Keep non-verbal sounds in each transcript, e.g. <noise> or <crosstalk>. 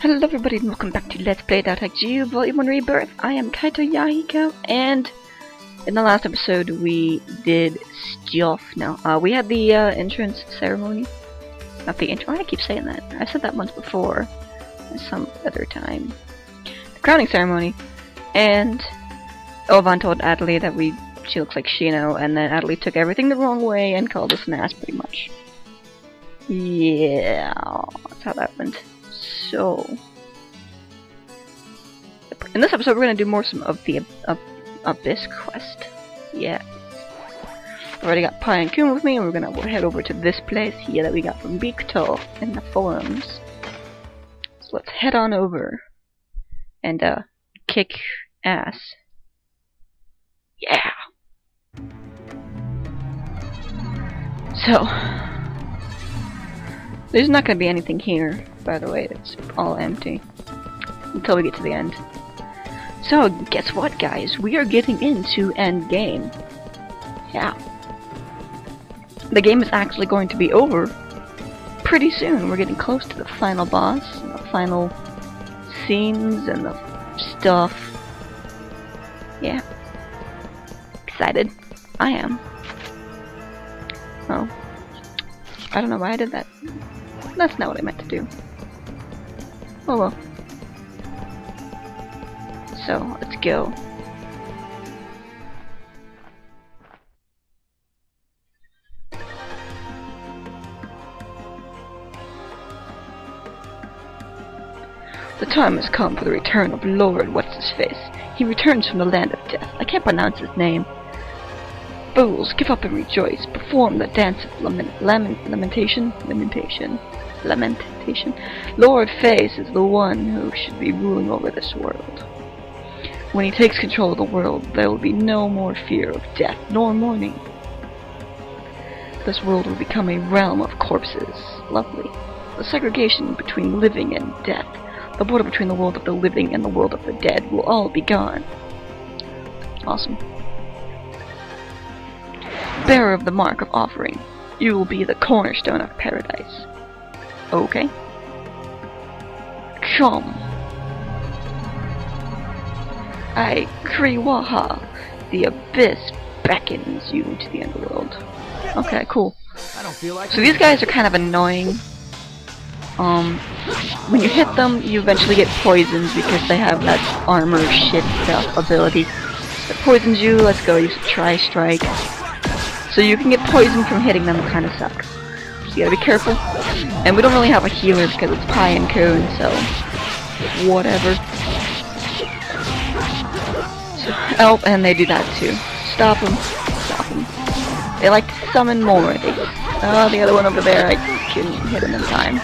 Hello everybody and welcome back to Let's Play .hack//G.U. Volume 1 Rebirth. I am Kaito Yahiko and in the last episode we did stuff. Now, uh, we had the uh, entrance ceremony. Not the intro. I keep saying that. I said that once before. Some other time. The crowning ceremony. And Ovan told Atoli that we she looks like Shino and then Atoli took everything the wrong way and called us an ass pretty much. Yeah, that's how that went. So, in this episode, we're gonna do more some of the of Abyss quest. Yeah, already got Pi and Kuhn with me, and we're gonna head over to this place here that we got from Victor in the forums. So let's head on over and uh, kick ass. Yeah. So, there's not gonna be anything here by the way, it's all empty. Until we get to the end. So, guess what guys? We are getting into end game. Yeah. The game is actually going to be over pretty soon. We're getting close to the final boss, and the final scenes, and the stuff. Yeah. Excited. I am. Oh. I don't know why I did that. That's not what I meant to do. Oh well. So, let's go. The time has come for the return of Lord What's-His-Face. He returns from the land of death. I can't pronounce his name. Fools, give up and rejoice. Perform the dance of lament, lament, lamentation, lamentation, Lord Face is the one who should be ruling over this world. When he takes control of the world, there will be no more fear of death nor mourning. This world will become a realm of corpses. Lovely. The segregation between living and death, the border between the world of the living and the world of the dead will all be gone. Awesome. Bearer of the mark of offering, you will be the cornerstone of paradise. Okay. Chum. I Kriwaha. The abyss beckons you into the underworld. Okay, cool. So these guys are kind of annoying. Um, when you hit them, you eventually get poisoned because they have that armor shit stuff ability that poisons you. Let's go use a tri-strike. So you can get poisoned from hitting them, it kinda sucks. So you gotta be careful. And we don't really have a healer because it's Pi and Kuhn, so whatever. Oh, and they do that too. Stop them. Stop them. They like to summon more. They, oh, the other one over there, I couldn't hit him in time.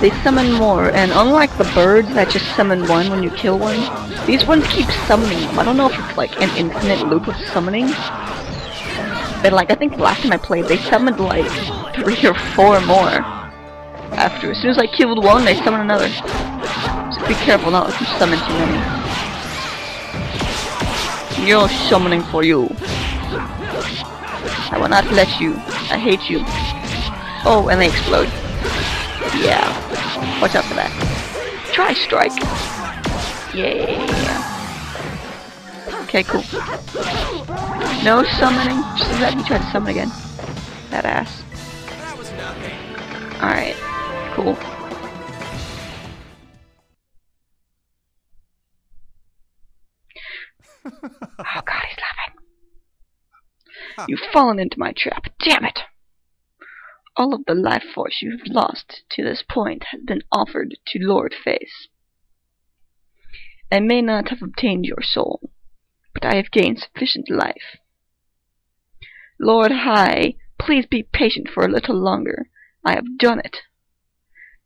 They summon more, and unlike the birds that just summon one when you kill one, these ones keep summoning them. I don't know if it's like an infinite loop of summoning, but like, I think last time I played, they summoned like three or four more. After, as soon as I killed one, they summon another. Be careful not to summon too many. You're summoning for you. I will not let you. I hate you. Oh, and they explode. Yeah. Watch out for that. Tri-strike. Yeah. Okay, cool. No summoning. Just let me try to summon again. That ass. Alright. Cool. Oh god, he's laughing. You've fallen into my trap. Damn it! All of the life force you've lost to this point has been offered to Lord Face. I may not have obtained your soul, but I have gained sufficient life. Lord High, please be patient for a little longer. I have done it.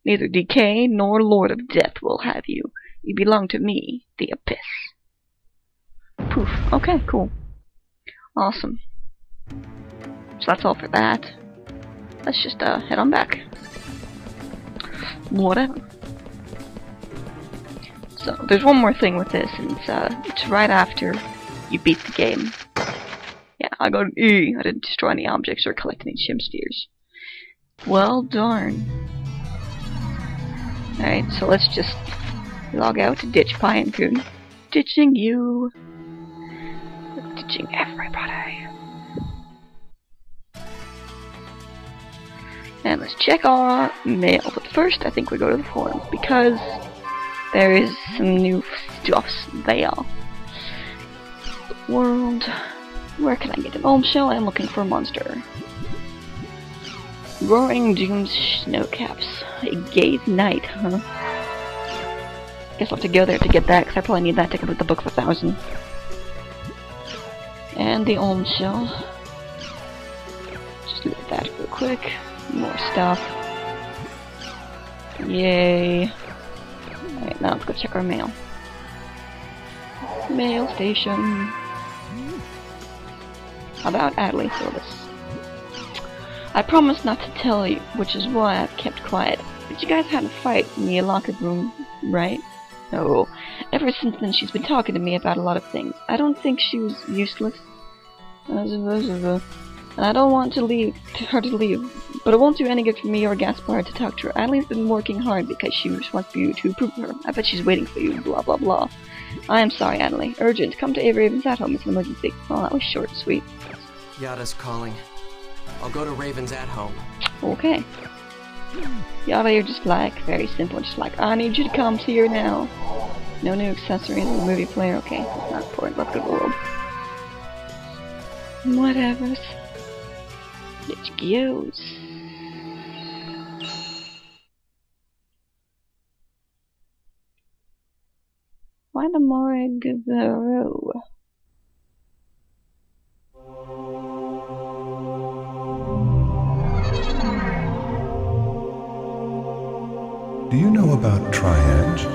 Neither Decay nor Lord of Death will have you. You belong to me, the Abyss. Poof. Okay, cool. Awesome. So that's all for that. Let's just uh, head on back. Whatever. So, there's one more thing with this, and it's, uh, it's right after you beat the game. Yeah, I got an E. I didn't destroy any objects or collect any Chim spheres. Well, darn. Alright, so let's just log out to ditch Pi and Kuhn. Ditching you. Everybody. And let's check our mail. But first, I think we go to the forums because there is some new stuffs there. World. Where can I get an Olm shell? I'm looking for a monster. Roaring Doom's Snowcaps. A gaze night, huh? Guess I'll have to go there to get that, because I probably need that to complete the book of a thousand. The Olm shell. Just look at that real quick. More stuff. Yay. Alright, now let's go check our mail. Mail station. How about Atoli Silabus? I promised not to tell you, which is why I've kept quiet. But you guys had a fight in the locker room, right? No. Ever since then, she's been talking to me about a lot of things. I don't think she was useless. And I don't want to leave her to leave, but it won't do any good for me or Gaspard to talk to her. Atoli's been working hard because she wants you to approve her. I bet she's waiting for you, blah blah blah. I am sorry, Atoli. Urgent. Come to Avery Raven's at home. It's an emergency. Well, that was short and sweet. Yata's calling. I'll go to Raven's at home. Okay. Yata, you're just like, very simple, just like, I need you to come here now. No new accessories in the movie player, okay, that's not important, let's go to the world. Whatever. Let's go. Why the morgue the row? Do you know about Tri-Edge?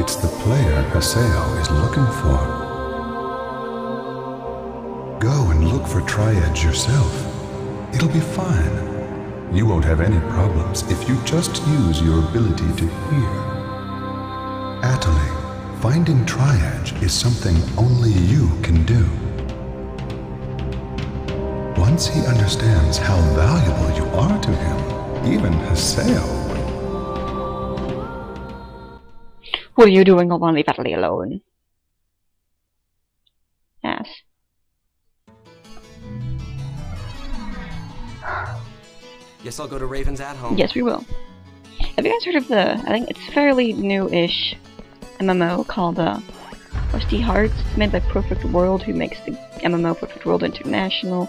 It's the player Haseo is looking for. For Tri-Edge yourself. It'll be fine. You won't have any problems if you just use your ability to hear. Atoli, finding Tri-Edge is something only you can do. Once he understands how valuable you are to him, even Haseo What are you doing? I want to leave Atoli alone. Guess I'll go to Raven's at home. Yes, we will. Have you guys heard of the, I think it's fairly new-ish MMO called uh, Rusty Hearts? It's made by Perfect World, who makes the MMO Perfect World International,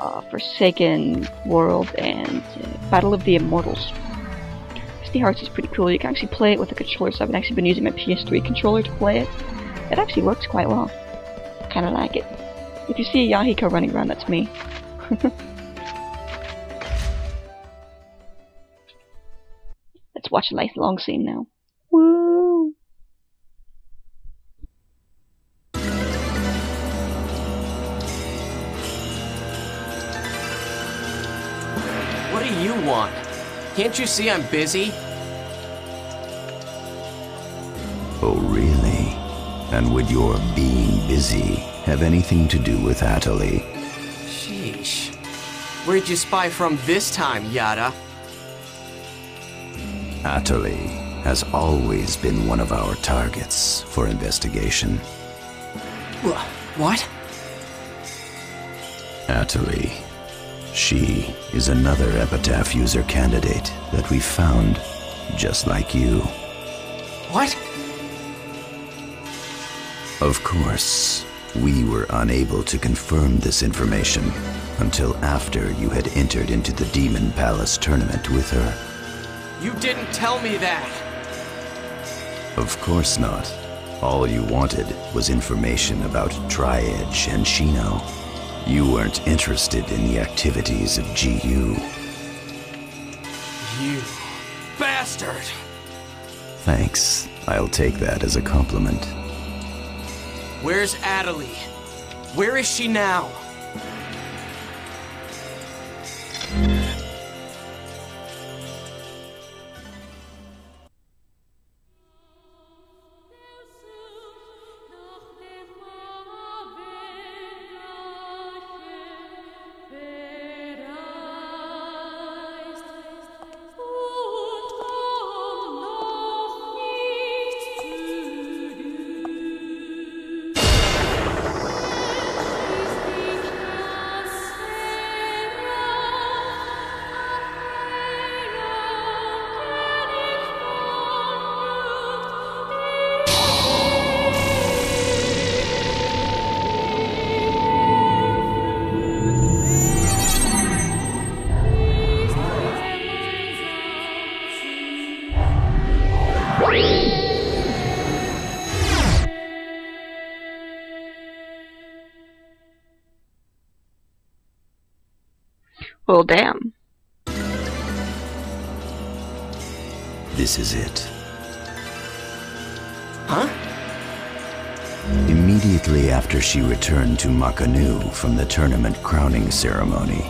uh, Forsaken World, and uh, Battle of the Immortals. Rusty Hearts is pretty cool. You can actually play it with a controller, so I've actually been using my PS3 controller to play it. It actually works quite well. Kinda like it. If you see a Yahiko running around, that's me. <laughs> watch a nice long scene now. Woo! What do you want? Can't you see I'm busy? Oh, really? And would your being busy have anything to do with Atoli? Sheesh. Where'd you spy from this time, Yata? Atoli has always been one of our targets for investigation. Wha- What? Atoli. She is another Epitaph user candidate that we found, just like you. What? Of course, we were unable to confirm this information until after you had entered into the Demon Palace tournament with her. You didn't tell me that! Of course not. All you wanted was information about Tri-Edge and Shino. You weren't interested in the activities of GU. You bastard! Thanks. I'll take that as a compliment. Where's Atoli? Where is she now? Well, damn. This is it. Huh? Immediately after she returned to Mac Anu from the tournament crowning ceremony,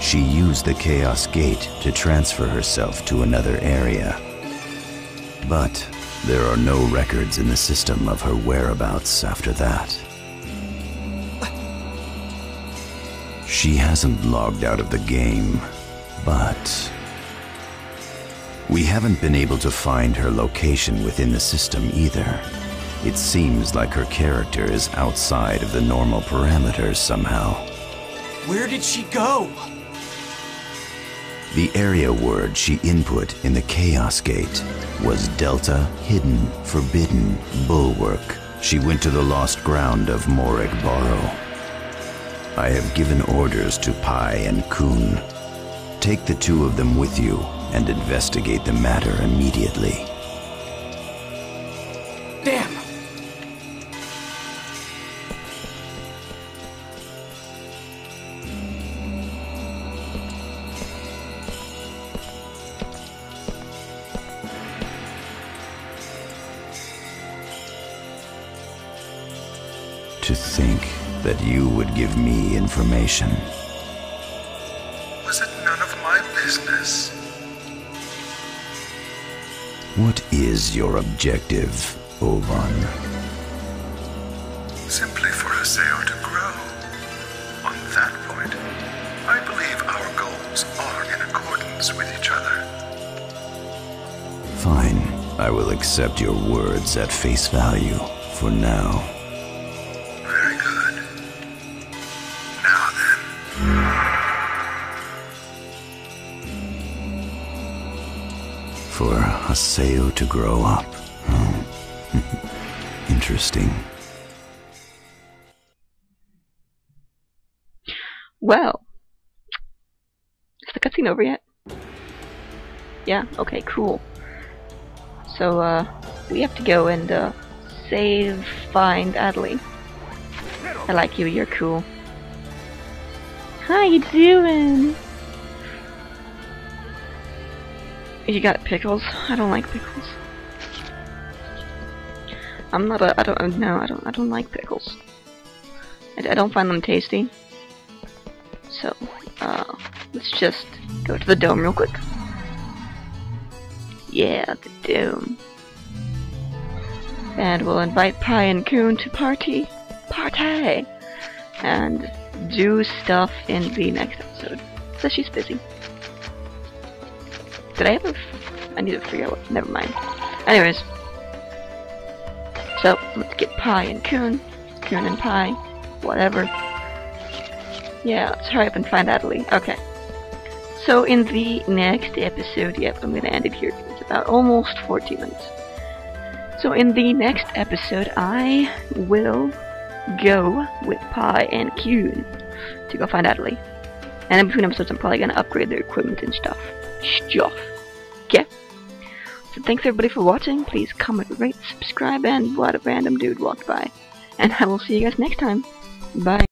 she used the Chaos Gate to transfer herself to another area. But there are no records in the system of her whereabouts after that. She hasn't logged out of the game, but we haven't been able to find her location within the system either. It seems like her character is outside of the normal parameters somehow. Where did she go? The area word she input in the Chaos Gate was Delta Hidden Forbidden Bulwark. She went to the lost ground of Morag Barrow. I have given orders to Pi and Kuhn. Take the two of them with you and investigate the matter immediately. Damn! Give me information. Was it none of my business? What is your objective, Ovan? Simply for Haseo to grow. On that point, I believe our goals are in accordance with each other. Fine. I will accept your words at face value for now. Haseo to grow up. Hmm. <laughs> Interesting. Well. Is the cutscene over yet? Yeah, okay, cool. So, uh, we have to go and, uh, save, find Atoli. I like you, you're cool. How you doing? You got pickles? I don't like pickles. I'm not a, I don't, no, I don't, I don't like pickles. I, I don't find them tasty. So, uh, let's just go to the dome real quick. Yeah, the dome. And we'll invite Pi and Kuhn to party. Party! And do stuff in the next episode. So she's busy. Did I ever? I need to figure out what. Never mind. Anyways. So, let's get Pi and Kuhn. Kuhn and Pi. Whatever. Yeah, let's hurry up and find Atoli. Okay. So in the next episode, yep, I'm gonna end it here. It's about almost 40 minutes. So in the next episode, I will go with Pi and Kuhn to go find Atoli. And in between episodes, I'm probably gonna upgrade their equipment and stuff. Stuff. Okay? So thanks everybody for watching. Please comment, rate, subscribe, and what a random dude walked by. And I will see you guys next time. Bye.